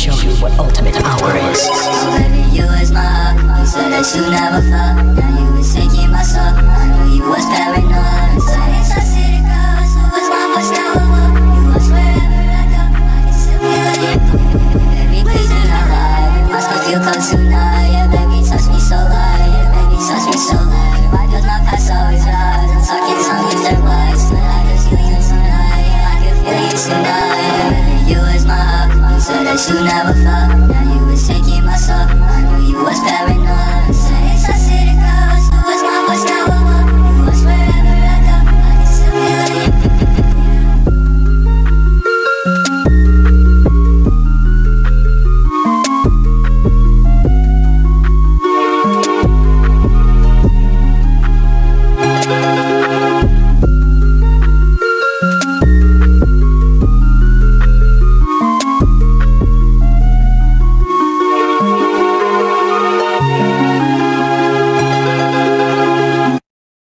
show you what ultimate power is. Baby, you my heart. You said that you never. Now you was taking my soul. I knew you was paranoid. So my. You was wherever I go. I can still feel. Baby, please do not lie. Must close tonight. Yeah, baby, touch me so light. Yeah, baby, touch me so light. Why does my past always rise? I'm talking they're wise. But I feel you tonight. I can feel you tonight that you never thought.